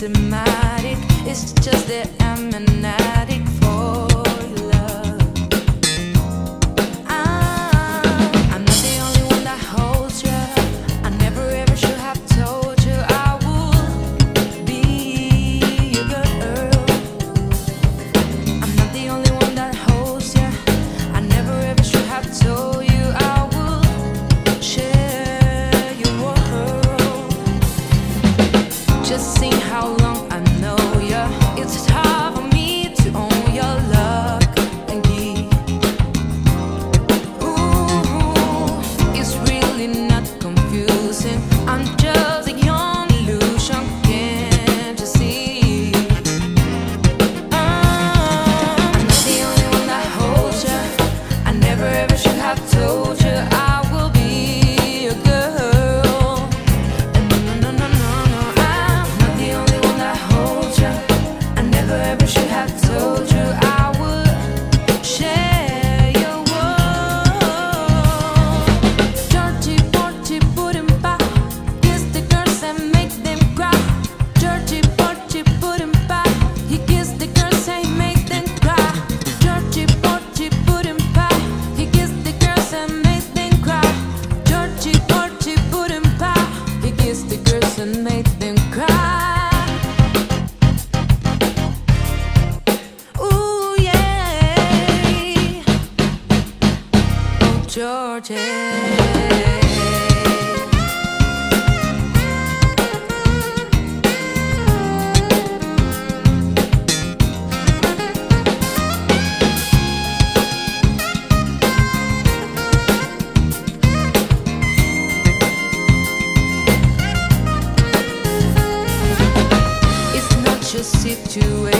systematic. It's just that I'm an addict. and make them cry. Ooh, yeah. Georgia. situation